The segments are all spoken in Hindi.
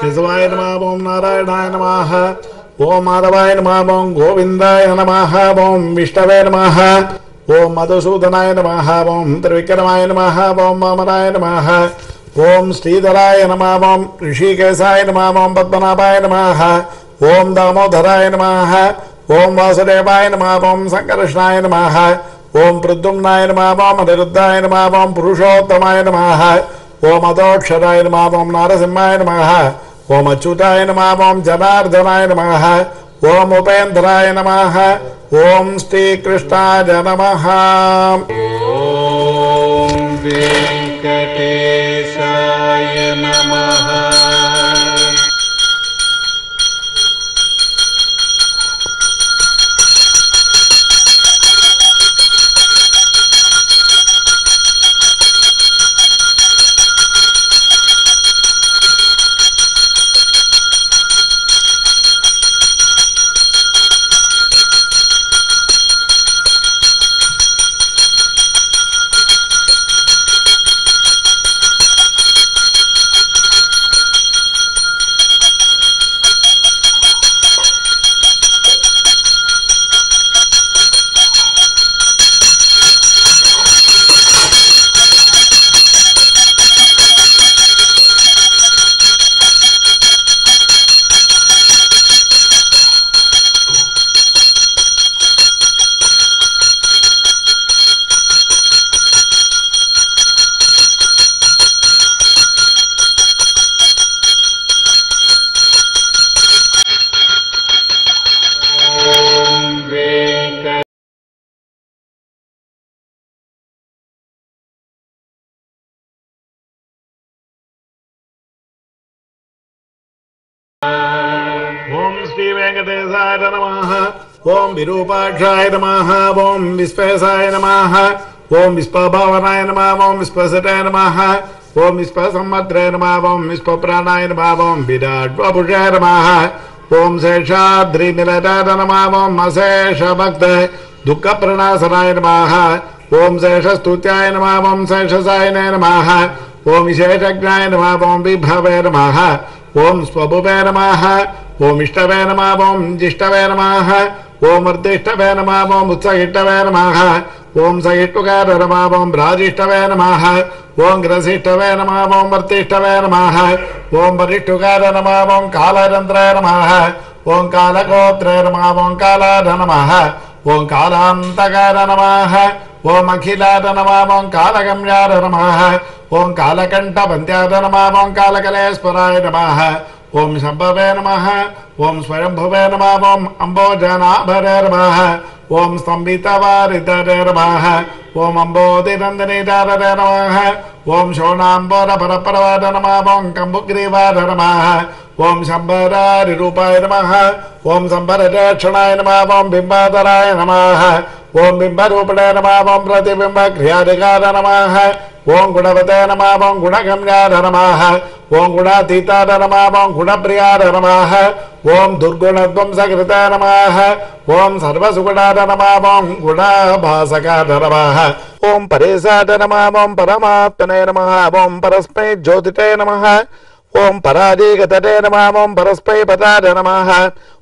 केशवाय नमः ओम नारायणाय नमः ओम माधवाय नमः ओम गोविंदाय नमः ओम विष्णवे नम ओम मधुसूदनाय नम ओम त्रिविक्रमाय नमः ओम वामनाय नमः ओम श्रीधराय नमः ओम ऋषिकेशाय नमः ओम पद्मनाभाय नमः ओम दामोदराय नमः ओम वासुदेवाय नमः ओम संकर्षणाय नमः ओम प्रद्युम्नाय नमः ओम अनिरुद्धाय नमः ओम पुरुषोत्तमाय नमः ओम अदोक्षराय नमः ओम नारसिंहाय नमः ओम अच्युताय नम, ओम जनार्दनाय नम, ओम उपेन्द्राय नम, ओम श्रीकृष्णाय नम। ओम वेंकटेशाय नमः। उपाक्षाय नमः ॐ विश्वेशाय नमः ॐ विश्वभावनाय नमः ॐ विश्वसटाय नमः ॐ विश्वसम्भद्राय नमः ॐ विश्वप्राणाय नमः ॐ विराट्वपुषाय नमः ॐ शेषाद्रिनिलटाय नमः ॐ अशेषभक्त दुःखप्रणासनाय नमः ॐ शेषस्तुत्याय नमः ॐ शेषसायनाय नमः ॐ विशेषज्ञाय नमः ॐ विभवे नमः ॐ स्वभुवे नमः ॐ इष्टवे नमः ॐ जिष्टवे नमः ஓம் வர்த்திஷ்டவே நமாவோம் உத்சகிஷ்டவே நமாக ஓம் சகிஷ்டுகார நமாவோம் ராஜிஷ்டவே நமாக ஓம் கிரசிஷ்டவே நமாவோம் வர்த்திஷ்டவே நமாக ஓம் வரிஷ்டுகார நமாவோம் காலரந்திர நமாக ஓம் காலகோத்ரே நமாவோம் காலார நமாக ஓம் காலாந்தகார நமாக ஓம் அகிலார நமாவோம் நமாக ஓம் காலகண்ட பந்தியார நமாவோம் காலகலேஸ்வராய நமாக ओम शंभवे नम ओं स्वयंभुवे नम ओं अंबोजनाभरे नम ओं स्तंभितवारितरे नम ओं अंबोधिनंदनीचारे नम ओं शोणाम्बोरपरपरवाद नम ओं कंबुग्रीवाद नम ओं शंभरारिरूपाय नम ओं शंभरचक्षणाय नम ओं बिंबाधराय नम ओं बिंबरूपिणे नम ओं प्रतिबिंबघ्रियाधिकार नम ओं गुणवते नम ओं गुणगम्यार नम ஓம் குணாதீதார நமாம் குணப்பிரியார நமாக ஓம் துர்குணத்வம் சகிருத நமாக ஓம் சர்வசுகுணார நமாம் குணாபாசகார நமாக ஓம் பரேசார நமாம் பரமாத்மனே நமः ஓம் பரஸ்மை ஜோதிடே நமः ஓம் பராதீகதரே நமாம் பரஸ்மை பதார நமாக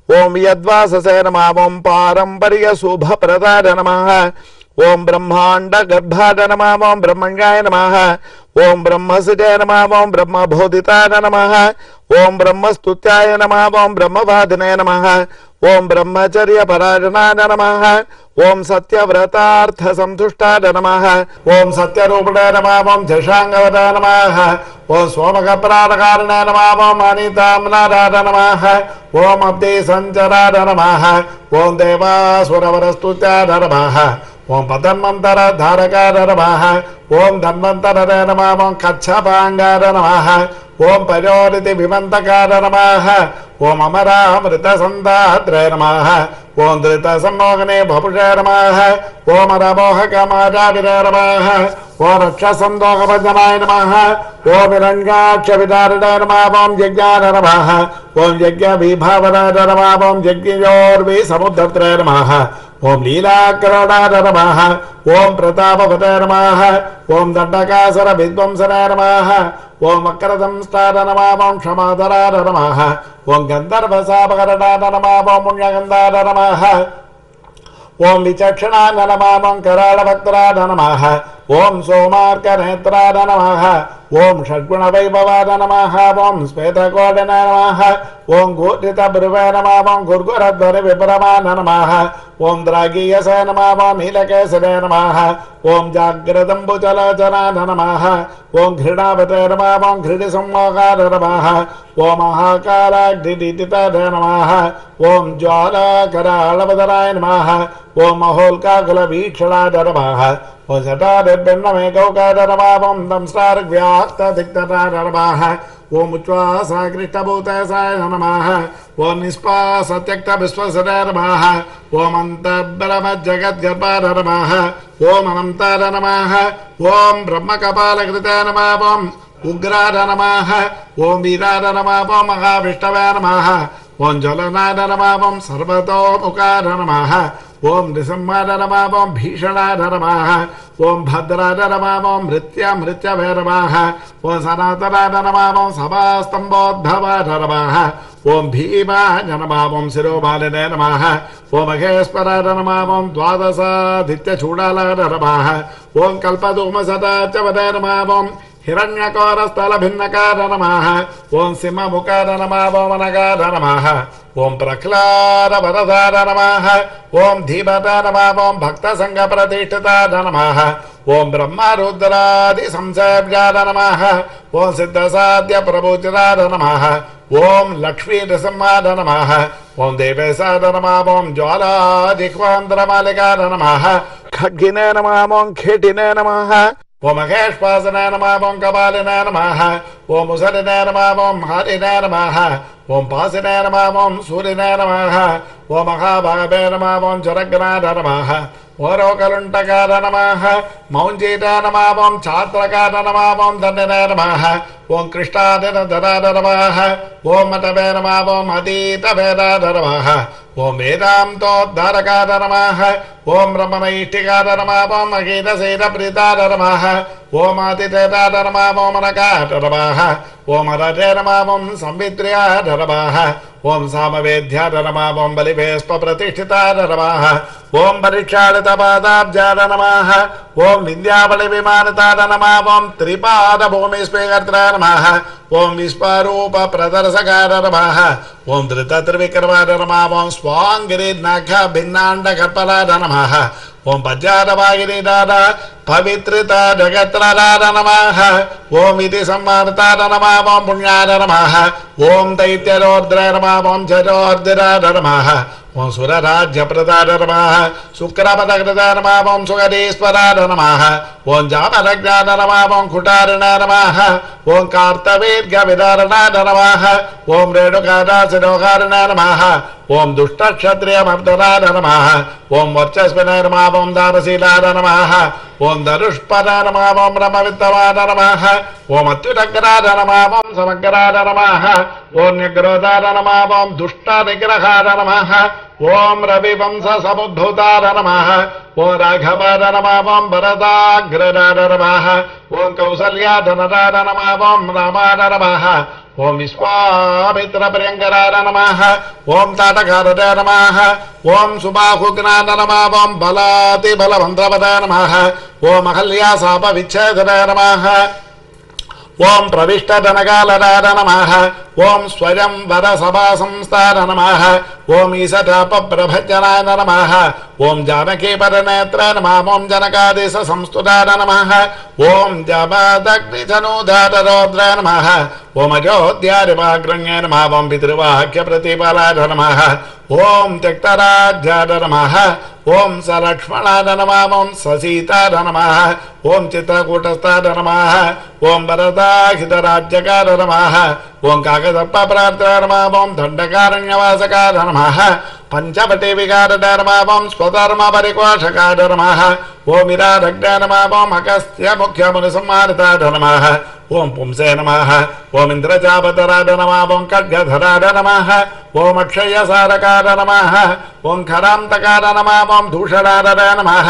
ஓம் யத்வாசசே நமாம் பாரம்பரிய சுப நமாக ओम ब्रह्मांड गर्भाद नम ओम ब्रह्मंगाय नम ओम ब्रह्मसुजाय नम ओम ब्रह्म बोधिताय नम ओम ब्रह्मस्तुत्याय नम ओम ब्रह्मवादिनाय नम ओम ब्रह्मचर्य परायणाय नम ओम सत्यव्रतार्थ संतुष्टाय नम ओम सत्यरूपणाय नम ओम जशांगवदाय नम ओम सोमक सोमकपराणकारिणाय नम ओम अनिताम्नादाय नम ओम अब्दे संचराय नम ओम देवासुरवरस्तुत्याय नम ఓం జషాంగవద నమ ఓం సోమకప్రారకారణ నమ ఓం అనితామ్నారాయ నమ ఓం అబ్ది సంచరాయ నమ ఓం దేవాసురవరస్తుత్యాయ నమ ఓం పదన్వంతర ధారకార నమ ఓం ధన్వంతర నమ ఓం కచ్చపాంగార నమ ఓం పయోరితి విమంతకార నమ ఓం అమరామృత సందాత్రే నమ ఓం ధృత సమ్మోహనే భపుషే నమ ఓం రమోహకమాజావిరే నమ ఓం రక్ష సందోహభజనాయ నమ ఓం హిరణ్యాక్ష విదారిణే నమ ఓం యజ్ఞాన నమ ఓం యజ్ఞ విభావనాయ నమ ఓం యజ్ఞయోర్వి సముద్రత్రే నమ ஓம் லீலாக்கரடார நமாக ஓம் பிரதாபவத நமாக ஓம் தண்டகாசர வித்வம்சன நமாக ஓம் வக்கரதம்ஸ்டார நமாம் க்ஷமாதரார நமாக ஓம் கந்தர்வசாபகரடார நமாம் புண்ணியகந்தார நமாக ஓம் விசக்ஷணா நமாம் ॐ सोमार्कनेत्राय नमः ओम षड्गुण षड्गुणवैभवाय नमः ओम श्वेतकोडनाय नमः ओम गोदित गूर्जितभृवे नमः ओम ॐ गुर्गुरध्वनिविभ्रमान नमः ओम द्रागीय स नमः ओम हीलकेशने नमः ॐ जाग्रदम्बुचलोचनाय नमः ओम घृणावत नमः, ओम घृणि संवाकार नमः ॐ महाकालाग्निदिताय नमः ॐ ज्वालाकरालवदनाय नमः ॐ महोल्काकुलवीक्षणाय नमः ओषटाभिर्भिन्नमेकौकाररवापं ॐ उच्वासाकृष्टभूते साय नमः ॐ निष्पासत्यक्तविश्वसरे नमः ॐ नमः ॐ नमः ॐ ब्रह्मकपालकृते नमः उग्रार नमः ॐ वीरार नमः ॐ नमः ॐ ज्वलनार नमः ॐ नमः ओम नृसिंहाधर वोम भीषणाधर ओम भद्राधर ॐ नृसिंहानरमामं भीषणानरमाः ॐ भद्रानरमामं मृत्यामृत्यवे नमाः ॐ सनातनानरमामं समास्तम्भोद्भवानरमाः ॐ भीमानमामं ओम नमः ॐ महेश्वरानमामं ओम ॐ कल्पधूमसदा च वदनमामम् హిరణ్యకోరస్థలభిన్నకార నమ ఓం సింహముఖార నమ ఓమనగార నమ ఓం ప్రహ్లాద వరదార నమ ఓం ధీమత నమ ఓం భక్త సంఘ ప్రతిష్ఠిత నమ ఓం బ్రహ్మరుద్రాది సంసార్యాద నమ ఓం సిద్ధసాధ్య ప్రబోచితాద నమ ఓం లక్ష్మీ నృసింహాద నమ ఓం దేవేశాద నమ ఓం జ్వాలా జిహ్వాంధ్రమాలికాద ఖడ్గినే నమ ఓం ఖేటినే నమ ஓ மகேஷ்வாசன நமாக ஓம் கபாலின நமாக ஓம் உசரின நமாக ஓம் ஹரின நமாக ஓம் பாசின நமாக ஓம் சூரியன நமாக ஓ மகாபாகவே நமாக ஓரோ கலுண்டகார நமாக மௌஞ்சீட நமாக ఓం కృష్ణాదరదరాదరవాహ ఓం మటవే నమా ఓం హతీతవేదాదరవాహ ఓం వేదాంతోద్ధారకాదరమాహ ఓం రమణైష్టికాదరమా ఓం అగీతశీలప్రీతాదరమాహ ఓం ఆతిథేతాదరమా ఓం అనకాదరమాహ ఓం అరజేరమా ఓం సంవిత్ర్యాదరమాహ ఓం సామవేద్యాదరమా ఓం బలివేష్ప ప్రతిష్ఠితాదరమాహ ఓం పరీక్షాళితపాదాబ్జాదనమాహ ఓం వింధ్యాబలి విమానతాదనమా ఓం త్రిపాద భూమిస్వీకర్తన नमः ॐ विश्वरूपप्रदर्शकार नमः ॐ धृतत्रिविक्रमाय नमः ॐ स्वाङ्गिरिनाघभिन्नाण्डकर्पलाय नमः ॐ पज्जातवागिरिनाद पवित्रिता जगत्रलाद नमः ॐ इति सम्मानताद नमः ॐ पुण्याद नमः ॐ दैत्यरोर्द्र नमः ॐ जरोर्दिराद नमः ॐ सुरराज्यप्रदाद नमः சுக்கரபதகிருதரமாபம் சுகதீஸ்வரார நமாக ஓம் ஜாபரஜான நமாபம் குட்டாரண நமாக ஓம் கார்த்தவீர்க விதாரணான நமாக ஓம் ரேணுகாதாசிரோகாரண நமாக ஓம் துஷ்டக்ஷத்ரியமர்தரார நமாக ஓம் வர்ச்சஸ்வின நமாபம் தாரசீலார நமாக ஓம் தருஷ்பராரமாவம் ரமவித்தவாரமாக ஓம் அத்யுதகராரமாவம் சமகராரமாக ஓம் நிக்ரோதாரமாவம் துஷ்ட நிகிரகாரமாக ओम ॐ रविवंशसमुद्धुतार नमः। ॐ राघवार नमः ॐ भरदाग्रनार नमः। ॐ कौसल्याधनरार नमः ॐ रामार नमः। ॐ विश्वामित्रप्रियङ्करार नमः। ॐ ताटकारज नमः। ॐ सुबाहुग्नान नमः। ॐ बलातिबलभन्द्रवद नमः। ॐ अहल्यासापविच्छेदन नमः। ఓం కౌసల్యాధనరార నమ ఓం రామార నమ ఓం విశ్వామిత్ర ప్రియంకరార నమ ఓం తాటకారద నమ ఓం సుబాహుజ్ఞాన నమ ఓం బలాతి బలవంద్రవద నమ ఓం అహల్యా శాప విచ్ఛేదన నమ ఓం ప్రవిష్టధనకాలరార నమ ఓం స్వయం వర సభా సంస్థార నమ ఓం ఈశటాప ప్రభజనాయ నమ ఓం జానకీ పరనేత్ర నమ ఓం జనకాదేశ సంస్తుతార నమ ఓం జమదగ్నిధనూధారౌద్ర నమ ఓం అయోధ్యారివాగ్రణ్య నమ ఓం పితృవాక్య ప్రతిఫలార నమ ఓం త్యక్తరాజ్యార నమ ॐ ओम् सलक्ष्मणा न नमां ससीता नमः ॐ चित्रकूटस्थाद नमः ॐ वरदाहृतराज्यकाद नमः ओं काकसप्पप्रार्थधर्मावं दण्डकारण्यवासकाधर्मः पञ्चवटीविकारधर्मावं स्वधर्मपरिकोषकाधर्मः ओमिराधग्धर्मावं हकस्य मुख्यमुनिसंहारिताधर्मः ॐ पुंसे नमः ॐ इन्द्रजापतराड नमः ॐ खड्गधराड नमः ॐ अक्षयसारकार नमः ॐ खरान्तकार नमः ॐ धूषराड नमः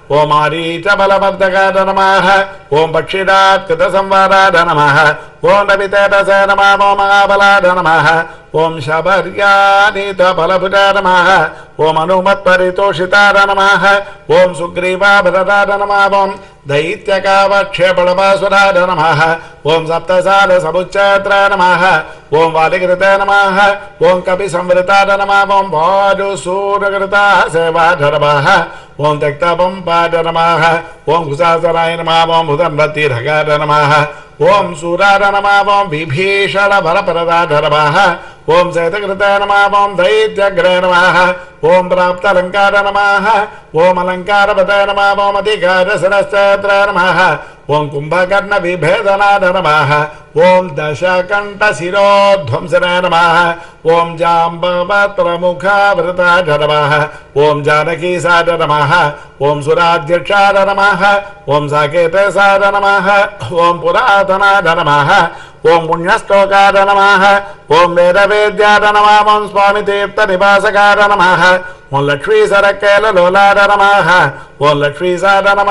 ओमारीचबलवर्धकाद नमः ओम् पक्षिदात्कृतसंवादाध नमः ॐ शबर्यादीतफलभुजा नमः ॐ महाबलाद नमः ॐ सुग्रीवा नमः ॐ दैत्यकापक्ष्यबभासुराद नमः ॐ सुग्रीवाभरदार नमः ॐ दैत्यकावक्षेपणपासुरार नमः ओम् सप्तशादसमुच्चार नमः ओम वालिघृत नम ओं कपि संवृता नम ओं भाजसूरकृता सेवाढ नम ओं त्यक्तपं पाड नम ओं कुशासनाय नम ओं भुदन्वतीर्घाड नम ओं सूराड नम ओं विभीषणभरपरदाढ नम ओं शैतकृत नम ओं दैत्यग्रे नम ओं प्राप्तलङ्कार नम ओमलङ्कारपत नम ओमधिकारसनश्चत्र नम ओं कुंभकर्ण विभेदनाथ नम ओं दशकंठ शिरोध्वंसनम ओं ॐ मुखावृता नम ओं जानकी साध नम ओं ॐ नम ओं साकेत साध नम ओं साकेतसाढ नम ओं पुरातनाढ नम ओं वेद नमः नम ओं स्वामी तीर्थ स्वामितीर्थनिवासकार नम ఓం జానకీసార నమ ఓం సురాధ్యక్షార నమ ఓం సాకేతసార నమ ఓం పురాతనాథ నమ ఓం పుణ్యశ్లోకార నమ ఓం వేదవేద్యార నమ ఓం స్వామి తీర్థ నివాసకార నమ ఓం లక్ష్మీ సరకేల లోలార నమ ఓం లక్ష్మీసార నమ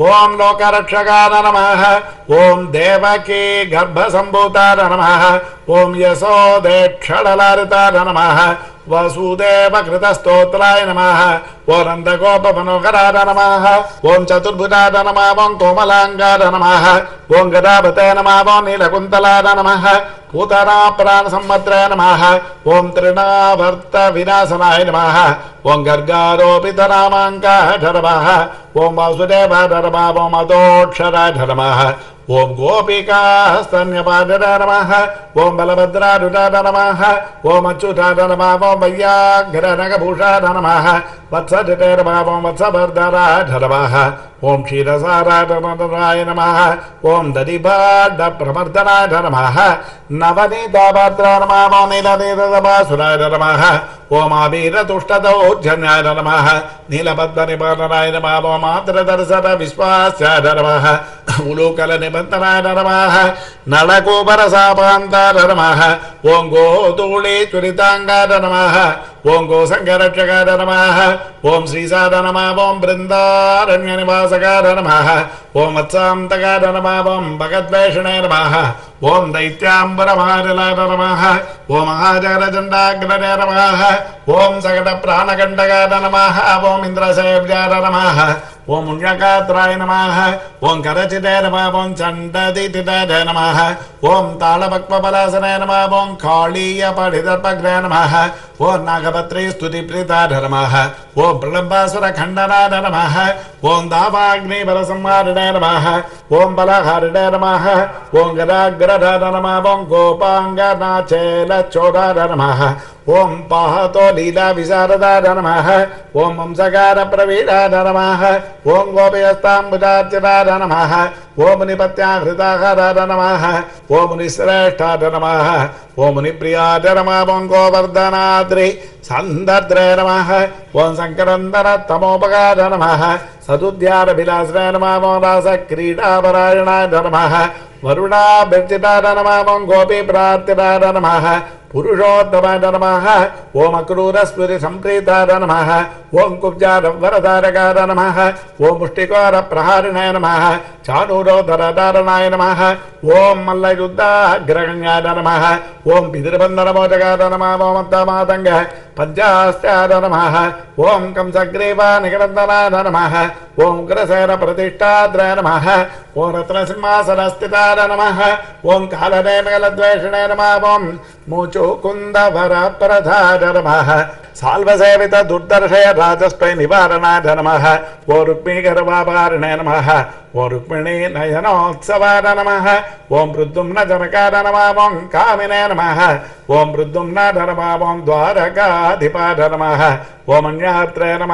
ఓం లోకరక్షకార నమ ఓం దేవకీ గర్భసంభూతార నమ ఓం యశోదేక్షడలారితార నమ వసుదేవ కృతస్తోత్రాయ నమ ఓ నందగోపమనోహరార నమ ఓం చతుర్భుజార నమ ఓం కోమలాంగార నమ ఓం గదాపతే నమ ఓం నీలకుంతలార నమ పూతనా ప్రాణ సంవత్రే నమ ఓం తృణాభర్త వినాశనాయ నమ ఓం గర్గారోపిత నామాంకాఢ నమ ఓం గోపికాస్తన్యపాదన నమ ఓం అదోక్షరాఢ నమ ఓం గోపికాస్తన్యపాద నమ ఓం బలభద్రారుడ నమ వత్సటితేర్భావం వత్సభర్ధరాఢరవాహ ఓం క్షీరసారాఢరాయ నమ ఓం దదిభాఢ ప్రమర్దనాఢ నమ నవనీతాభద్రా నమామో నీలనీతమాసురాయ ఓం ఆవీరతుష్టదౌర్జన్యాయ నమ నీలబద్ధ నిబంధనాయ నమ ఓమాద్రదర్శన విశ్వాస్యాయ నమ ఉలూకల నిబంధనాయ నమ నళగోపరసాపాంతాయ నమ ఓం గోధూళీ చురితాంగాయ నమ ॐ गोसङ्गरक्षकाद नमः ॐ श्रीसार नमः ॐ बृन्दारण्यनिवासकार नमः ஓம் வத்சாந்தகார நமாவோம் பகத்வேஷணே நமாக ஓம் दैत्याम्बरमारलाय नमः ॐ महाजगदचण्डाग्रणे नमः ॐ सकटप्राणकण्डकाय नमः ॐ इन्द्रसेव्याय नमः ॐ मुण्यकात्राय नमः ॐ करचिते नमः ॐ चण्डदितिताय नमः ॐ तालपक्वपलासनाय नमः ॐ काळीयपठितपग्रे नमः ॐ नागपत्रीस्तुतिप्रीताय नमः ॐ प्रलम्बासुरखण्डनाय नमः ॐ दावाग्निबलसंहारिणे नमः। ॐ हरिड नमः। ॐ गदाग्रधर नमः। ॐ चोद नमः। ओम पाहतो लीला लीलाविशारदाय नमः ॐ वंसकारप्रवीणाय नमः ॐ गोपयस्ताम्बुजार्चिताय नमः ॐ मुनिपत्याहृताहाराय नमः, ओम निश्रेष्ठा नमः, ओम मुनिप्रियाय नमः ॐ गोवर्धनाद्रि सन्दद्रे नमः ॐ सङ्करन्दनतमोपकाय नमः सदुद्यारभिलासनाय नमः ॐ रासक्रीडापरायणाय नमः वरुणाभिर्चिताय नमः गोपी गोपीप्रार्थिताय नमः पुरुषोत्तमाय नमः ॐ अक्रूरस्मृति सम्प्रीताय नमः ॐ कुब्जान वरदारकाय नमः ॐ मुष्टिकारप्रहारिणाय नमः चाणूरोधरधारणाय नमः ॐ मल्लयुद्धाग्रगण्याय नमः ॐ पितृबन्धनमोदकाय नमः ओमत्तमातङ्गः पद्यास्याद नमः ॐ कंसग्रीवानिकरन्दनाद नमः ॐ ग्रसेरप्रतिष्ठाद्र नमः ॐ रत्नसिंहासनस्थिताद नमः ॐ कालनेमलद्वेषणे नमः ॐ मूचुकुन्दवरप्रधाद नमः साल्वसेवितदुर्दर्शय राजस्पै निवारणाद नमः ॐ रुक्मीगर्वापारिणे नमः ఓం రుక్మిణీ నయనోత్సవాద నమ. ఓం రుద్దుమ్న జనకాద నమాం. కామినే నమ. ఓం రుద్దుమ్న ధనమాం ద్వారకాధిపాద నమ. ఓం అన్యాత్రే నమ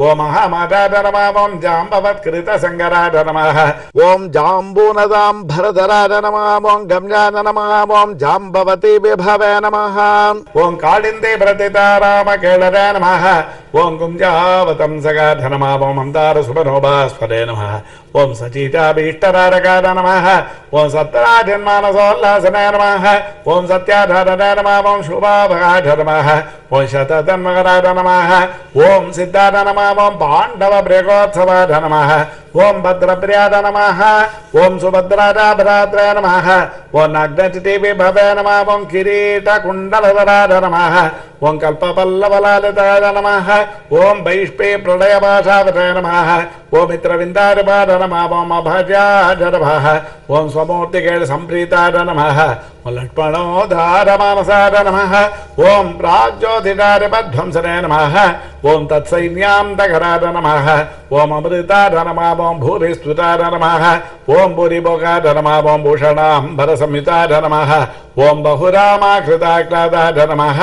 ఓం మహామాతాయ నమ ఓం జాంబవత్కృత సంగరాయ నమ ఓం జాంబూనదాం భరధరాయ నమ ఓం గమ్యాయ నమ ఓం జాంబవతి విభవే నమ ఓం కాళిందే ప్రతితారామ కేళరే నమ ఓం గుంజావతం సగాధ నమ ఓం అందార సుభనోభాస్వరే నమ ఓం సచీతాభీష్టరారకాయ నమ ఓం సత్రాజన్మానసోల్లాసనే నమ ఓం సత్యాధారణే నమ ఓం శుభాభగాఢ నమ ఓం శతతన్మకరాయ నమ ఓం సిద్ధార్థ నమ ఓం పాండవ ప్రేకోత్సవాఢ నమ ఓం భద్రప్రియాద నమ ఓం సుభద్రాజాభరాత్రే నమ ఓం నగ్నచితి విభవే నమ ఓం కిరీట కుండలధరాధ నమ ఓం కల్పపల్లవలాలితాయ నమ ఓం వైష్పే ప్రళయ భాషావతే నమ ఓం మిత్రవిందారిపాద నమ ఓం అభజాజ నమ ఓం స్వమూర్తికేళ సంప్రీతాయ నమ ఓం లక్ష్మణోధార మానసాయ నమ ఓం ప్రాజ్యోతిరారిపధ్వంసనే నమ ఓం తత్సైన్యాంతకరాయ నమ ఓం అమృతాయ నమ ओं भूरिस्तुता नमः ओं भूरिभोगाय नमः ओं भूषणाम्बरसंहिताय नमः ओं बहुरामाकृताक्लादाधर्मः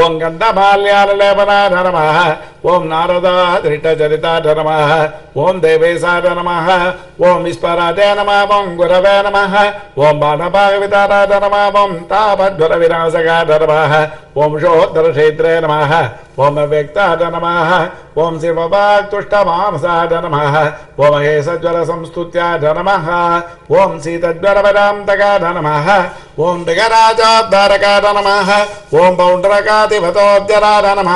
ओं गन्धबाल्यालेपनाधर्मः ओं नारदा दृष्टचरिता धर्मः ओं देवेश ओं विश्वः ओं श्रोत्रे नमः ॐ बाणभागविताराढ नमामं तापद्वरविनाशकाढ नमः ॐ शोद्धरक्षेत्रे नमः ॐ अव्यक्ताढ नमः ॐ श्री नमः ॐ संस्तुत्या नमः ॐ सीतज्वरवरान्तकाढ नमः ఓం సీతజ్వరవరాంతకాయ నమ ఓం దిగరాజోద్ధారకాయ నమ ఓం పౌండ్రకాతిపతోద్యరాయ నమ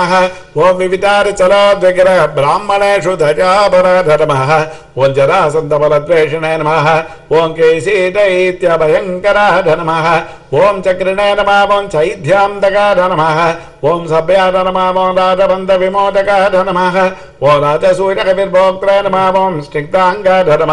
బ్రాహ్మణేషు ధజాపరాధ నమ ఓం జరాసంతబలద్వేషిణే నమ ఓం కేశీదైత్యభయంకరాధ నమ ఓం చక్రిణే నమ ఓం చైధ్యాంతకాధ నమ ఓం సభ్యాధ నమ ఓం రాజబంధ విమోదకాధ నమ ఓం రాజసూర్యకవిర్భోక్త్రే నమ ఓం స్నిగ్ధాంగాధ నమ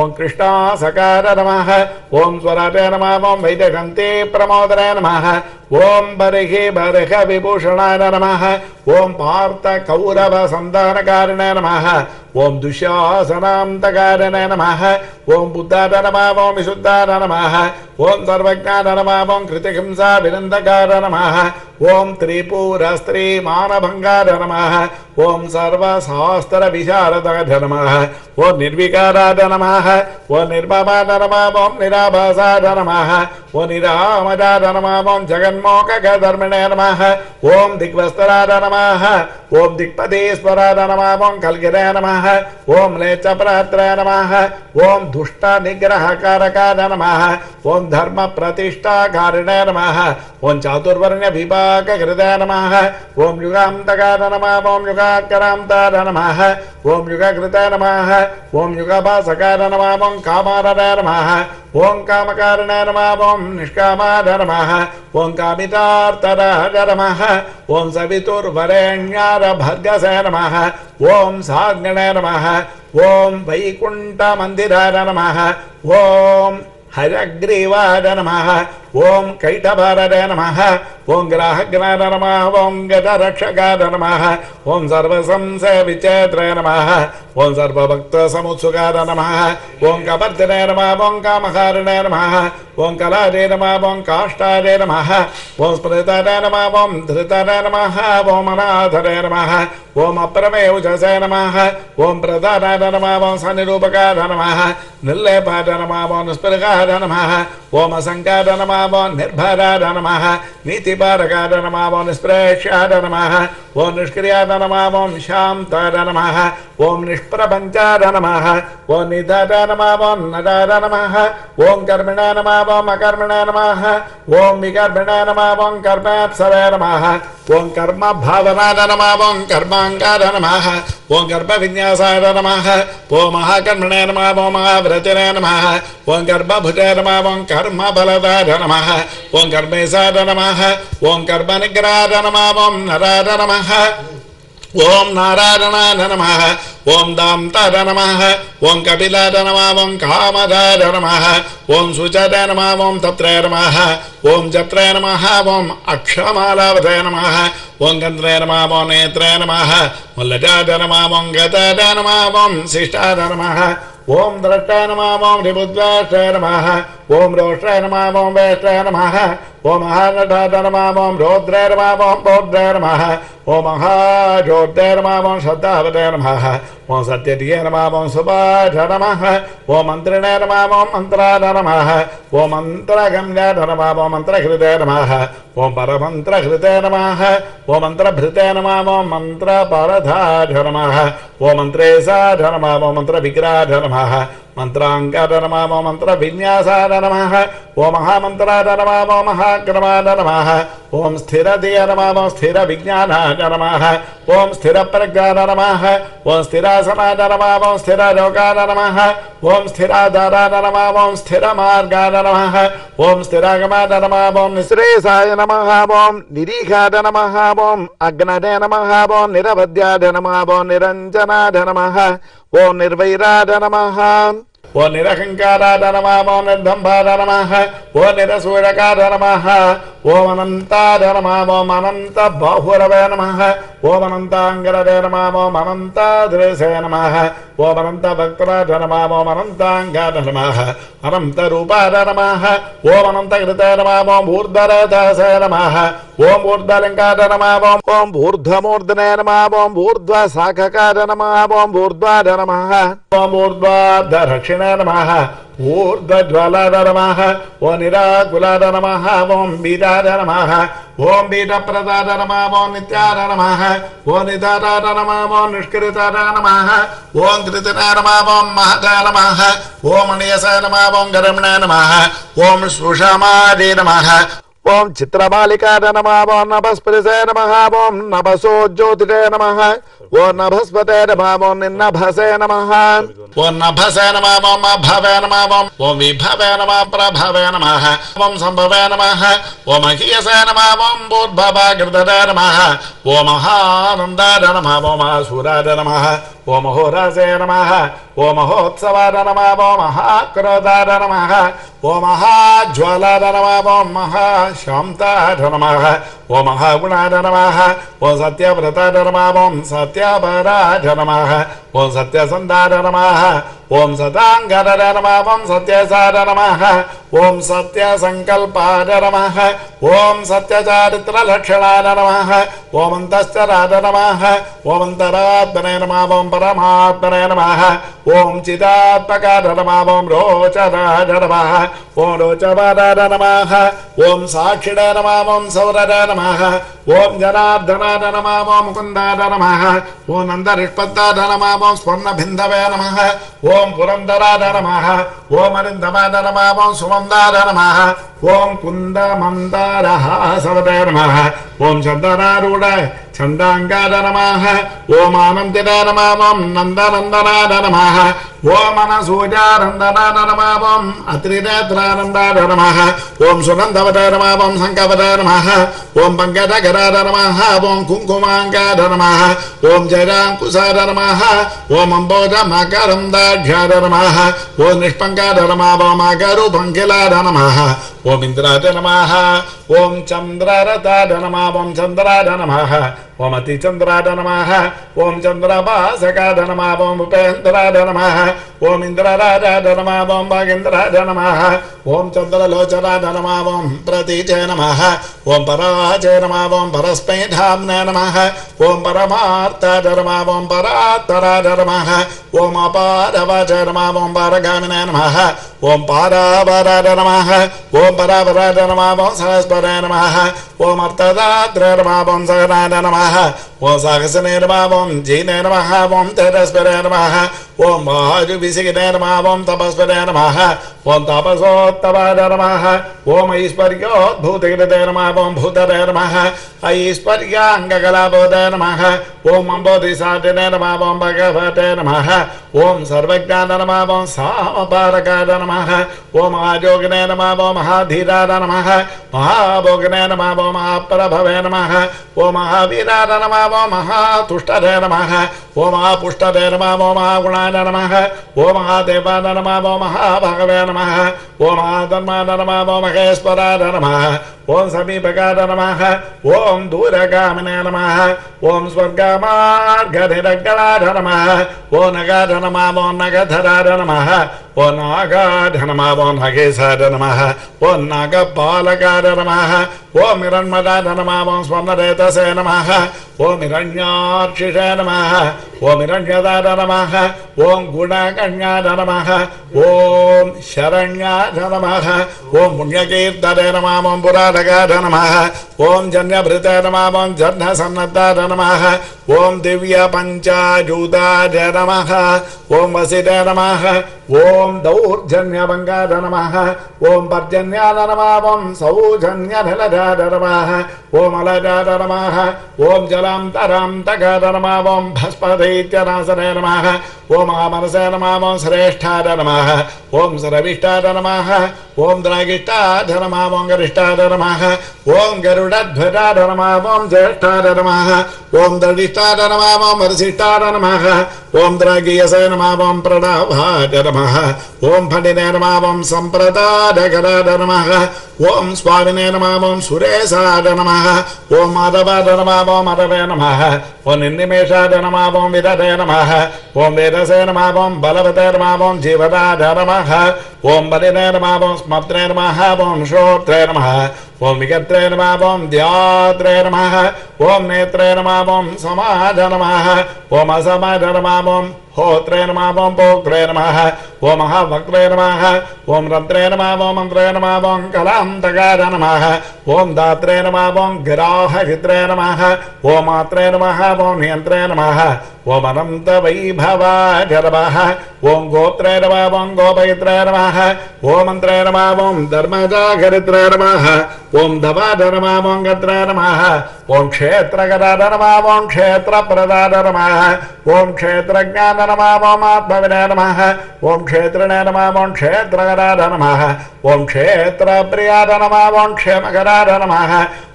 ॐ कृष्णासकार नमः ॐ स्वराटे नमः ॐ वैद्यकन्ते प्रमोदरे नमः ஓம் பருகி பருக விபூஷணான நமக ஓம் பார்த்த கௌரவ சந்தானகாரண நமக ஓம் துஷாசனாந்தகாரண நமக ஓம் புத்தார நமா ஓம் விசுத்தார நமக ஓம் சர்வஜான நமா ஓம் கிருத்திகிம்சா வினந்தகார நமக ஓம் திரிபூரஸ்திரீ மானபங்கார நமக ஓம் சர்வசாஸ்திர விசாரதார நமக ஓம் நிர்விகாராத நமக ஓம் நிர்மமாத நமா ஓம் நிராபாசாத நமக ஓ நிராமதாத நமா ஓம் ஜெகன் षण्मोकधर्मिणे नम ॐ दिग्वस्तराय नमः ॐ दिक्पतीश्वराय नमः ॐ कल्गिरे नमः ॐ लेचपरात्राय नमः ॐ दुष्टनिग्रहकारकाय नमः ॐ धर्मप्रतिष्ठाकारिणे नमः ॐ चातुर्वर्ण्यविभागकृते नमः ॐ युगान्तकाय नमः ॐ युगाकरान्ताय नमः ॐ युगकृत नमः ॐ युगभासकार नम ॐ कामार नमः ॐ कामकारणाय नमः निष्कामाय नमः ॐ ओं कामितार्तराजनम ओं सवितुर्वरेण्यारभर्गस नमः ॐ सागण नमः ॐ वैकुण्ठमन्दिराय नमः ॐ हयग्रीवाय नमः ఓం వైకుంఠ మందిరార నమ ఓం హరగ్రీవాద నమ ఓం కైటభారద నమ ఓం గ్రాహగ్నాద నమ ఓం గజరక్షకాద నమ ఓం సర్వసంశ విచేత్ర నమ ఓం సర్వభక్త సముత్సుకాద నమ ఓం కపర్దినే నమ ఓం కామహారిణే నమ ఓం కళాదే నమ ఓం కాష్టాదే నమ ఓం స్మృతదే నమ ఓం ధృతదే నమ ఓం అనాథరే నమ ఓం అప్రమేయుజసే నమ ఓం ప్రధానాద నమ ఓం సనిరూపకాద నమ నిర్లేపాద నమ ఓం నిస్పృగాద నమ ఓం అసంకాద నమ नमः वो निर्भराय नम नीतिपारकाय नम वो निष्प्रेक्ष्याय नम वो निष्क्रियाय नम वो निशान्ताय नम ओं निष्प्रपञ्चाय नम वो निधाय नम वो नदाय नम ओं कर्मिणाय नम वो अकर्मिणाय नम ओं विकर्मिणाय नम वो कर्मात्सवाय नमः ॐ कर्म भावनाय नम वो कर्माङ्गाय नमः ॐ गर्भविन्यासाय नमः ॐ महाकर्मणे नमः ॐ महाव्रतिरे नमः ॐ नम नमः कर्म कर्मफलदाय नम नमः ओं कर्मेशाद नमः ओं कर्मनिग्रहाद नमः ओं नराद नमः ओम नारायणाय नमः ओम दामताय नमः ओम कपिलाय नमः ओम कामदाय नमः ओम सुचदाय नमः ओम तत्राय नमः ओम जत्राय नमः ओम अक्षमालावताय नमः ओम गंध्राय नमः ओम नेत्राय नमः मुल्लजाय नमः ओम गताय नमः ओम शिष्टाय नमः ॐ द्रष्ट नमः ओं रिबुद्वेष नमः ॐष नमः ओं वेश नमः ॐ महानटाधनमामं रौद्रैर्मामं बौद्रैर्मः ॐ महाज्योतिर्मामं शब्दावतैर्मः ॐ सत्यधियर्मामं सुभाषनमः ॐ मन्त्रिणैर्मामं मन्त्राधनमः ॐ मन्त्रगम्याधनमामं मन्त्रकृते नमः ॐ परमन्त्रकृते नमः ॐ मन्त्रभृते नमामं मन्त्रपरधाधनमः ॐ मन्त्रेशाधनमामं मन्त्रविग्राधनमः मन्त्राङ्गारनमामो मन्त्रविन्यासाय नमः ॐ स्थिर नमामो महाक्रमाय नमः ॐ स्थिरधिय नमामो स्थिरविज्ञानाय नमः ॐ स्थिरप्रज्ञान स्थिर ॐ नम ओं स्थिररोगाय नमः ॐ स्थिराधाराय नमामो स्थिरमार्गाय नमः ॐ स्थिरागमाय नमामो निःश्रेयसाय नम। ओं निरीघाय नम ओं अग्नदे नम ओं निरवध्याय नम ओं निरञ्जनाय नम ओं निर्वैराय नम ఓ నిరహంకారాధ నమామో నిర్దంభాధ నమ ఓ నిరసూరకాధ నమ ఓం అనంతాధ నమ ఓం అనంత బాహురవే నమ ఓం అనంతాంగరదే నమ ఓం అనంతాదృశే నమ ఓం అనంత భక్తరాధ నమ ఓం అనంతాంగాధ నమ అనంత రూపాధ నమ ఓం అనంత కృతే నమ ఓం ఊర్ధ్వరథసే నమ ఓం ఊర్ధ్వలింగాధ నమ ఓం ఓం ఊర్ధ్వమూర్ధనే నమ ఓం ఊర్ధ్వ శాఖకాధ నమ ఓం ఊర్ధ్వాధ నమ ఓం ఊర్ధ్వాధరక్షిణే నమ ఊర్ధ్వజ్వలాద నమ ஊர்தஜ்வலத நமாக ஓ நிராகுலத நமாக ஓம் பீதாத நமாக ஓம் பீட பிரதாத நமாக ஓம் நித்யாத நமாக ஓ நிதாதாத நமாக ஓம் நிஷ்கிருதாத நமாக ஓம் கிருதநாரமா ஓம் மகதாரமாக ஓம் அணியச நமாக ஓம் கரமண நமாக ஓம் சுஷமாதே நமாக ओम चित्रबालिका नम ओम नभस्पतिषे नम ओं नभसो ज्योतिषे नम ओ नभस्पते नम ओम नभसे नम ओ नभसे नम ओं भवे नम ओं ओम विभवे नम प्रभवे नम ओं संभवे नम ओम हियसे नम ओम भूर्भवागृदे नम ओ महानन्दाय नम ओम आसुराय नम ओम होरासे नम ओम होत्सवाय नम ओम महाक्रोधाय नम ओम महाज्वालाय नम ओम महा शांता ओ ओमः गुणाय नमः ॐ सत्यव्रताय नमः ॐ सत्यापराय नमः ॐ सत्यसन्धाय ॐ सदाङ्गरर नमः सत्यसार नमः ॐ सत्यसङ्कल्पार नमः ॐ सत्यचारित्रलक्षणार नमः ॐ अन्तश्चरार नमः नम अन्तरात्मने नमः ॐ परमात्मने नम ॐ चिदात्मकार नमः ॐ रोचनार नमः ॐ रोचवरार नम ॐ साक्षिण नमः ॐ सौरर नमः ॐ जनार्दनार नमः ॐ मुकुन्दार नमः ॐ नन्दरिष्पत्तार नमः ॐ स्वर्णभिन्दवे नमः ॐ ஓம் புரந்தராத நமாக ஓம் அருந்தமாத நமாக ஓம் சுமந்தாத நமாக ஓம் குந்த மந்தாரஹா சவத நமாக ஓம் சந்தனாரூட छंदांगार ओम ॐ नम नमामं नन्दनन्दनाय नमः ओम अनसूयानन्दनाय नम ओम नमः ॐ ओम नमामं नम ओम ॐ नम ओम ॐ कुङ्कुमाङ्गाय नम ॐ जयाङ्कुशाय नमः ॐ अम्बोजमकरं दाढ्याय नमः ॐ निष्पङ्गाय नमामकरुपङ्किलाय नमः ॐ इन्द्राय नमः ॐ चन्द्ररताय नमामं चन्द्राय नमः ओम चंद्रा नम ओम चंद्रभाषकाद नम ओम उपेन्द्राद नम ओम इंद्रराजाद नम ओम भागेन्द्राद नम ओम चंद्रलोचनाद नम ओम प्रतीचे नम ओम पराजे नम ओम परस्पैधा नम ओम परमाता नम ओम परात्तराद नम ओम अपारवाच नम ओम पारगामिने नम ॐ ओम् नमः ॐ परा नमः वंस नमः ॐ ओम् नमः वंसराद नमः ओम सागसन ओम जी नम ओम तेजस्वर नम ओं महाजुभिषेक नम ओम तपस्वर नम ओम तपसोत्तम नम ओम ऐश्वर्योद्भूत नम ओम भूत नम ऐश्वर्यांगकलाबोध नम ओम अंबोधिशाट नम ओम भगवत नम ओम सर्वज्ञान नम ओम साम पारक नम ओम आजोग नम ओम महाधीरा नम महाभोग नम ओम महाप्रभव नम ओम महावीरा नम नमः तुष्टे नम ओमा पुष्टे नम ओमा नम नमः ओमा नम नमः ओमः भगवे नम ओमा धर्माय नम ओमहेश्वराय नम ॐ समीपकाद नमः ॐ दूरगामिने नमः ॐ स्वर्गामार्गधिरग्गलाद नमः ॐ नगाध ओ नगधराद नम ओ नागाध नमामो नगेशाद नमः ॐ नागपालकाद नमः ॐ हिरण्मदाद नमामो स्वर्णरेतसे नम ओ हिरण्यार्षिषे नम ओमिरण्यदान नमः ॐ ओं नमः ॐ शरण्याद नमः ॐ पुण्यकीर्तने नमामं पुराणकाद नमः ॐ जन्यभृते नमामं जन्यसन्नद्धा नमः ॐ दिव्यपञ्चाजूतादय नमः ॐ वसिते नमः ओम दौर्जन्य बंगाध नम पर्जन्याद नमः नम सौजन्यनिलजाद नमः ॐ अलजाद नमः ॐ जलां तरां तगाद नमः ॐ भस्पदैत्यनाशने नमः ॐ आमनसे नमः ॐ श्रेष्ठाद नमः ॐ सरविष्टाद नमः ॐ द्रागिष्टाद नमः ॐ गरिष्ठाद नमः ॐ गरुडध्वजाद नमः ॐ ज्येष्ठाद नमः ॐ दलिष्टाद नमः ॐ वरिशिष्टाद नमः ॐ द्रागीयसे नम ॐ प्रणवाद नमः ఓం ఫణినే నమావం సంప్రదాయకరాడ నమ ఓం స్వామినే నమావం సురేశాడ నమ ఓం మాధవాడ నమావం అడవే నమ ఓం నిర్నిమేషాడ నమావం విదడే నమ ఓం వేదసే నమావం బలవతే నమావం జీవదాడ నమ ஓம் பதினே நமா ஓம் ஸ்மத்ரே நமஹ ஓம் ஷோத்ரே நமஹ ஓம் விகத்ரே நம ஓம் தியாத்ரே நமஹ ஓம் நேத்ரே நம ஓம் சமாஜ நமஹ ஓம் அசமாஜ நம ஓம் होत्रे नमः ओं पोक्त्रे नमः ओम महाभक्त्रे नमः ओम रन्त्रे नमः ओम मन्त्रे नमः ओं कलान्तकार नमः ओं दात्रे नमः ओं गिराहहित्रे नमः ओमात्रे नमः ओं नियन्त्रे नमः ॐ अनन्त वैभवागरवः ॐ गोत्रे नमः ॐ वैभवाः नमः ॐ ओं गोपयित्रैरवः ॐ ओं नमः ओम धवाद नमा ओं गद्रा नमः। ओम क्षेत्र गदाद नमा क्षेत्र प्रदाद नमः क्षेत्र ज्ञान ओम आत्मविनय नमः। ओम क्षेत्र नमा, ओम क्षेत्र गदाद नमः क्षेत्र प्रियाद नमा क्षेम गदाद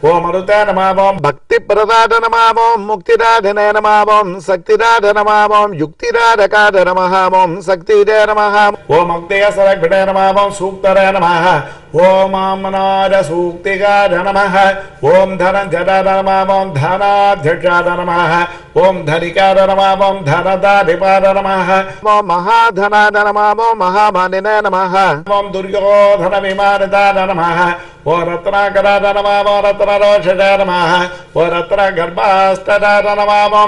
ओम अरुत नमा, ओम भक्ति प्रदाद नमा मुक्तिराधन नमा, ओम शक्तिराध नमा, ओम युक्तिराधकाद नमः। ओम शक्तिरे नमः, ओम अक्तेय सरघटे नमः। ओम सूक्तरे सूक्त मूर्तिगार नमः ॐ धनञ्जर नमः ॐ धनाध्यक्षार नमः ॐ धनिकार नमः ॐ धनदाधिपार नमः ॐ महाधनार नमः ॐ महामानिनय नमः ॐ दुर्योधनविमानदार नमः ओ रत्नाकरार नमः ओ रत्नरोषदार नमः ओ रत्नगर्भास्तदार नमः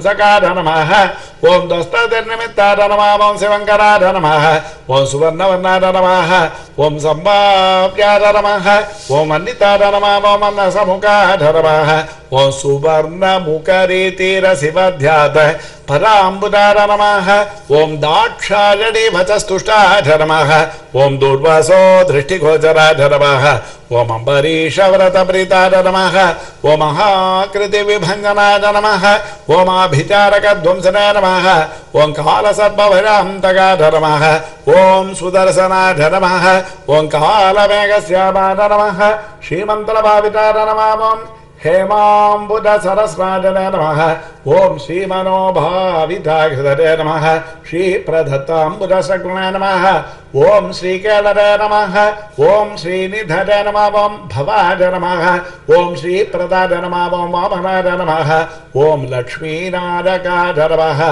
சகார நமக ஓம் தஸ்தர்நிமித்தார நமாக ஓம் சிவங்கரார நமக ஓம் சுவர்ணவர்ணார நமாக ஓம் சம்பாவியார நமக ஓம் அன்னித்தார ॐ सुवर्णमुखरीतिरसिवध्यात ॐ धरमः ओं दूर्वासो दृष्टिगोचराधरमः। ओमाभिचारकध्वंस नमः ॐ ओंकार हन्तकाधरमः ओं सुदर्शनाधरमः ओं कालमेघश्यामा नमः श्रीमन्त्रभावितार नमः श्रीमन्तलपातार हेमाम्बुदसरस्वाजन नमः ॐ श्रीमनोभाविताघृतरे नमः ओं नमः ॐ श्रीकेलरे नमः ॐ श्रीनिधरे नम ॐ भवाज नमः ॐ श्रीप्रदाज नमः ॐ वामनाज नमः ॐ लक्ष्मीनादकाज नमः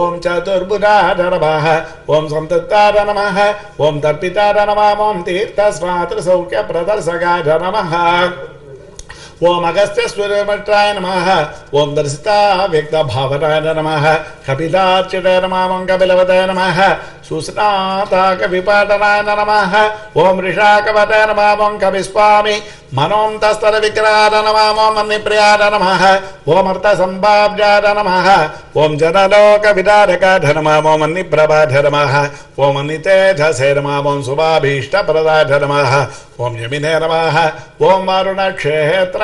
ॐ चतुर्बुधाज नमः ॐ सन्तत्ताज नमः ॐ ओं नमः ॐ तीर्थस्वातृसौख्यप्रदर्शकाज नमः ओम अगस्त्य सूर्यमट्राय नमः ओम दर्शिता व्यक्त भावनाय नमः कपिलार्चिताय नमः ओम कपिलवताय नमः सुस्नाताक विपाटनाय नमः ओम ऋषाकवताय नमः कविस्वामी मनों तस्तर विग्रहाय नमः ओम अन्यप्रियाय नमः ओम अर्थ संभाव्याय नमः ओम जनलोक विदारकाय नमः ओम अन्यप्रभाय नमः ओम अन्यतेजसे नमः ओम शुभाभीष्टप्रदाय नमः ओम यमिने नमः ओम वरुणक्षेत्र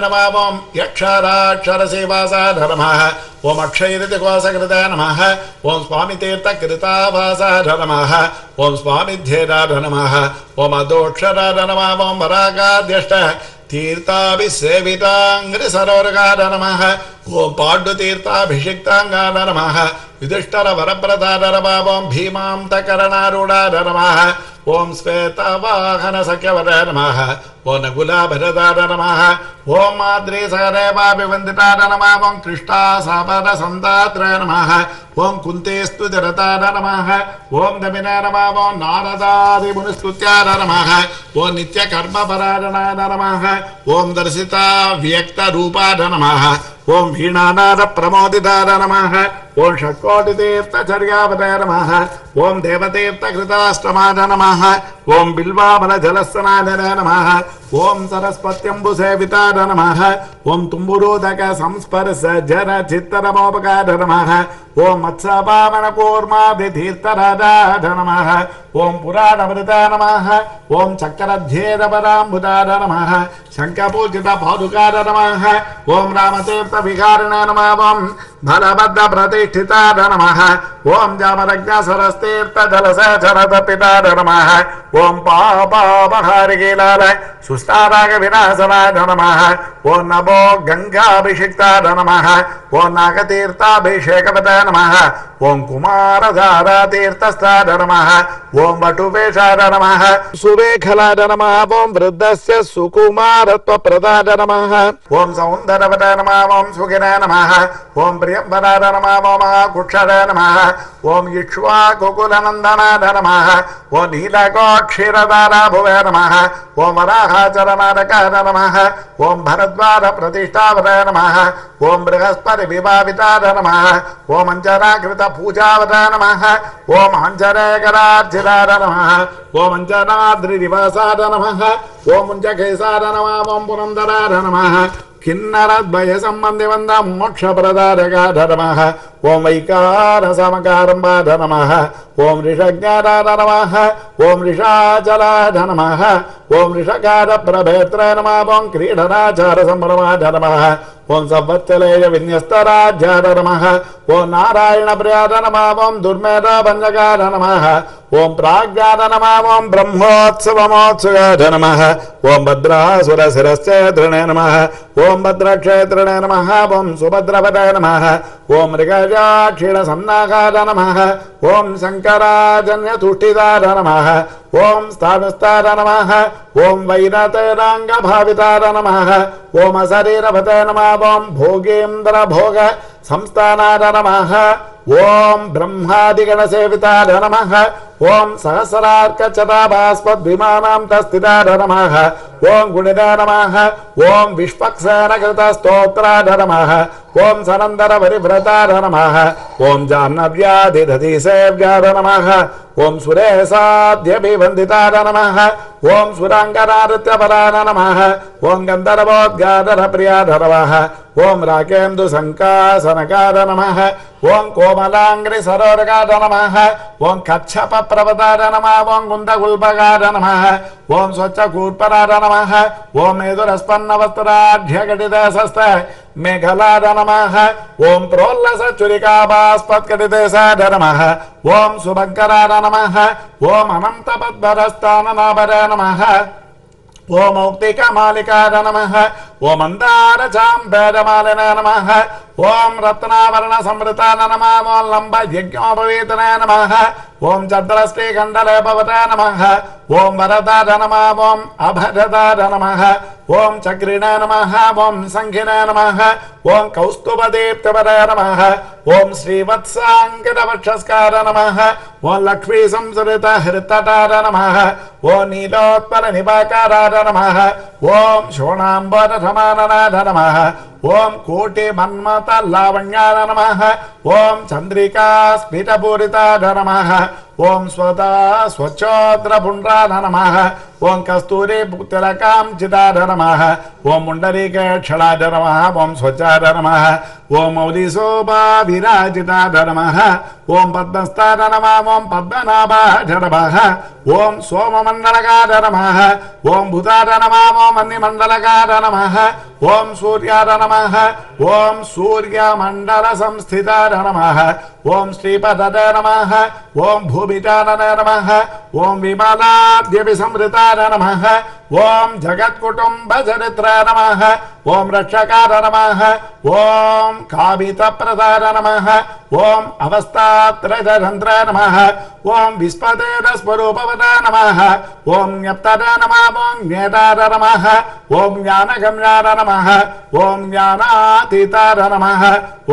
ष्ट्रिसरोरगा नमः ओमक्षैरिति कोसकृता नमः ॐ स्वामितीर्थकृताभासाढ नमः ॐ स्वामिध्येराढ नमः ॐ अदोक्षराढ नमामं वरागाद्यष्ट तीर्थाभिसेविताङ्घ्रिसरोर्गाढ नमः ॐ पाण्डुतीर्थाभिषिक्ताङ्गा न युधिष्ठरवरप्रदारवां भीमान्तकरणारूढार नमः ॐ श्वेतवाहनसख्यवर नमः ओ ओं दमिनयनम ओं नारदादिमुनिस्तुत्या नमः ॐ कुन्तेस्तु जरतार नमः ॐ दमिन रमावं नारदादिमुनिस्तुत्यार नमः ओ नित्यकर्मपरायणार नमः ॐ दर्शिता व्यक्तरूपार नमः ஓம் வீணாநாத பிரமோதிதார நமக ஓம் ஷட்கோடி தீர்த்த சரியாவதே நமக ஓம் தேவதீர்த்த கிருதாஷ்டமான நமக ஓம் பில்வாபல ஜலஸ்தனாதரே நமக ओम ओम सरस्वत्यम्बुसेविताय नमः। ओम तुम्बुरोदक संस्पर्श जन चित्तनमोपकार नमः। ओम मत्स्यपावन कूर्मादितीर्थराजाय नमः। ओम पुराणमृताय नमः। ओम चक्रध्येदपदाम्बुदाय नमः। शङ्खपूजित ओम रामतीर्थ विहारिणे नमः। ओम बलभद्र प्रतिष्ठिताय नमः। ओम जामरज्ञ सरस्तीर्थ जलसचरत पिताय नमः। ओम पापापहारिकीलाल సంస్థారాగ వినాశనాయ నమ ఓ నమో గంగాభిషిక్తాయ నమ ఓ నాగతీర్థాభిషేకవత నమ ఓం కుమారధారాతీర్థస్థాయ నమ ओम वटुवेशाय नमः सुवेखलाय नमः ओम वृद्धस्य सुकुमारत्वप्रदाय नमः ओम सौन्दरवताय नमः ओम सुखिनाय नमः ओम प्रियंवराय नमः ओम कुक्षराय नमः ओम इक्ष्वाकुकुलनन्दनाय नमः ओम नीलकोक्षीरदारा भुवे नमः ओम वराहाचरनारकाय नमः ओम भरद्वार प्रतिष्ठावताय नमः ओम बृहस्पति विभाविताय नमः ओम अंजनाकृत पूजावताय नमः ओम శ్రీరాధ నమ ఓ మంజనాద్రివాసాద నమ ఓ ముంజకేశాద నమాం పురందరాధ నమ కిన్నరద్వయ సంబంధి వంద మోక్షప్రదారగాధ నమ ఓం వైకార సమకారంబాధ నమ ఓం రిషజ్ఞానాధ నమ ఓం రిషాచలాధ నమ ఓం రిషకార ప్రభేత్రాయ నమ ఓం క్రీడనాచార సంభ్రమాజ నమ ఓం సంవత్సలేయ విన్యస్తరాధ్యార నమ ఓం నారాయణ ప్రియాద నమ ఓం దుర్మేధ పంచగార నమ ఓం ప్రాజ్ఞాన నమ ఓం బ్రహ్మోత్సవమోత్సుగాధ నమ ఓం భద్రాసుర శిరశ్చేత్రణే నమ ఓం భద్రక్షేత్రణే నమ ఓం సుభద్రపదే నమ ఓం మృగజాక్షిణ సంనాగాధ నమ ఓం శంకరాజన్యతుష్టిదార నమ ॐ स्थानुस्तार नमः ॐ वैरतराङ्गभावितार नमः ॐ शरीरभते नमः ॐ भोगेन्द्रभोग संस्थानाय नमः ॐ ब्रह्मादिगणसेविताय नमः ॐ सहस्रार्कचताभास्पद्विमानां नमः ॐ गुणिताय नमः ॐ विष्पक्सेनकृतस्तोत्राय नमः ॐ सनन्दरपरिव्रताय नमः ॐ जाह्नव्याधिदधिसेव्याय नमः ॐ सुरेशाद्यभिवन्दिताय नमः ॐ सुराङ्गना नृत्यपदानमः ओं गन्धर्वोद्गाधरप्रियाधरवः ॐ राकेन्दुसङ्कासनकार नमः ఓం రాకేందు సంకాసనకార నమః ఓం కోమలాంగ్రి సరోరకార నమః ఓం కచ్చప ప్రవతార నమః ఓం గుందగుల్బగార నమః ఓం స్వచ్ఛ కూర్పరార నమః ఓం మేధురస్పన్న వస్త్రాఢ్యఘటిత సస్త మేఘలార నమః ఓం ప్రోల్లస చురికాభాస్పత్కటితేశార నమః ఓం సుభంకరార నమః ఓం అనంత పద్మరస్థాననాభర నమః ఓం మౌక్తికమాలికార ஓம் அந்தார சாம்பேதமாலன நமக ஓம் ரத்னாவரண சம்ருதான நமா ஓம் லம்ப யஜ்ஞோபவீதன நமக ஓம் சந்திரஸ்ரீ கண்டலேபவத நமக ஓம் வரதார நமா ஓம் அபரதார நமக ஓம் சக்ரிண நமக ஓம் சங்கின நமக ஓம் கௌஸ்துபதீப்தவர நமக ஓம் ஸ்ரீவத்சாங்கிரவட்சஸ்கார நமக ஓம் லக்ஷ்மீ சம்சுரித ஹிருத்தடார நமக ஓம் நீலோத்பர நிபாகார நமக ஓம் சோணாம்பர परमाननाद नमः ॐ कोटिमन्मतलावण्याय नमः। ॐ न्मत नमः। ఓం స్వత స్వచ్ఛోద్ర నమ ఓం కస్తూరి తిలకాం చిదాఢ నమః ఓం ముండరీకేక్షళాఢ నమ ఓం స్వచ్ఛాఢ నమ ఓం మౌలిశోభా విరాజితాఢ నమ ఓం పద్మస్థాన నమ ఓం పద్మనాభాఢ నమః ఓం సోమమండలకార నమ ఓం భూతార నమ ఓం అన్నిమండలకార నమ ఓం సూర్యార నమ ఓం సూర్యమండల సంస్థితార నమ ओम श्रीपदद नम ओं भूमितानन नम ओं विमलाद्यमृता नम ओं जगत्कुटुम्बचरित्र नम ओं रक्षकार नमः ओम कामितप्रदान नमः ओम अवस्थात्रजरन्त्र नमः ఓం అవస్థాత్రజరంధ్ర నమః ఓం స్వరూపవద నమః ఓం జ్ఞప్తద నమ ఓం జ్ఞేతార నమ ఓం జ్ఞానగమ్యార నమ ఓం జ్ఞానాతీతార నమ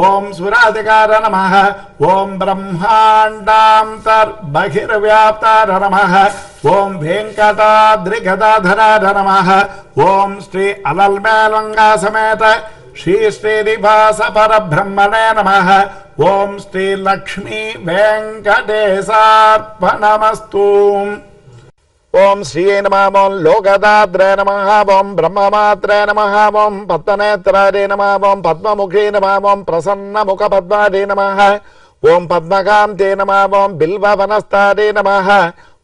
ఓం సురాధికార నమ ఓం బ్రహ్మాండాంతర్ బహిర్వ్యాప్తార నమ ఓం వెంకటాద్రిగదాధరార నమ ఓం శ్రీ అలల్మేలంగా సమేత శ్రీ శ్రీనివాస పరబ్రహ్మణే నమ ఓం శ్రీ లక్ష్మీ వెంకటేశార్పణమస్తు. ఓం శ్రీయే నమ ఓం లోకదాద్రే నమ ఓం బ్రహ్మమాత్రే నమ ఓం పద్మనేత్రారే నమ ఓం పద్మముఖే నమ ఓం ప్రసన్నముఖ పద్మారే నమ ఓం పద్మకాంతే నమ ఓం బిల్వవనస్తారే నమ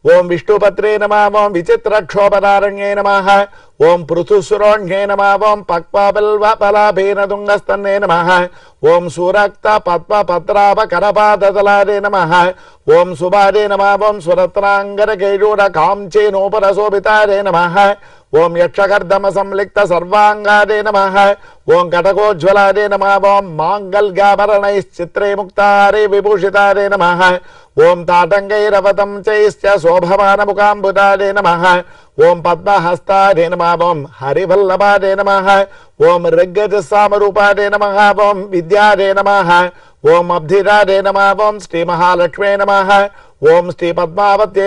ఓం విష్ణుపత్రే నమ ఓం విచిత్రక్షోపదారణ్యే నమ ఓం పృథుసురోణ్యే నమ ఓం పక్వబిల్వలాభీనదుంగస్తన్నే నమ ఓం సురక్త పద్మ పత్రాప నమ ఓం సుభాదే నమ ఓం సురత్నాంగర కేయూర కాంచేనోపర శోభితారే నమ ఓం యక్షకర్దమ సంలిక్త సర్వాంగారే నమ ఓం కటకోజ్వలారే నమ ఓం మాంగల్యాభరణైశ్చిత్రే ముక్తారే విభూషితారే నమ ఓం తాటంగైరవతం చైశ్చ శోభమానముకాంబుదారే నమ ఓం పద్మహస్తారే నమ ఓం హరివల్లభారే నమ ఓం ఋగ్గజసామరూపారే నమ ఓం విద్యారే నమ ఓం అబ్ధిరారే నమ ఓం శ్రీ మహాలక్ష్మే నమ ఓం శ్రీ పద్మావత్యే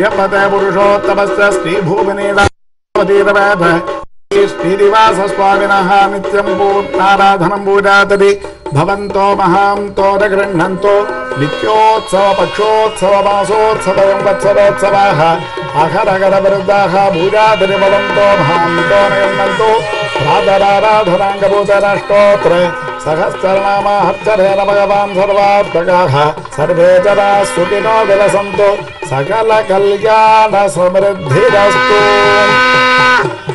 श्रियपते पुरुषोत्तमस्य श्रीभूमिनीडावतीरवेद श्रीनिवासस्वामिनः नित्यं पूर्णाराधनं पूजातति भवन्तो महान्तो न गृह्णन्तो नित्योत्सवपक्षोत्सवमासोत्सवं वत्सरोत्सवाः अहरगरविरुद्धाः पूजातति भवन्तो महान्तो न गृह्णन्तो प्रातराराधनाङ्गभूतराष्टोत्र सहस्रनामाहर्चरेण भगवान् सर्वार्थकाः सर्वे जनाः सुखिनो विलसन्तु। सकलकल्याणसमृद्धिरस्तु।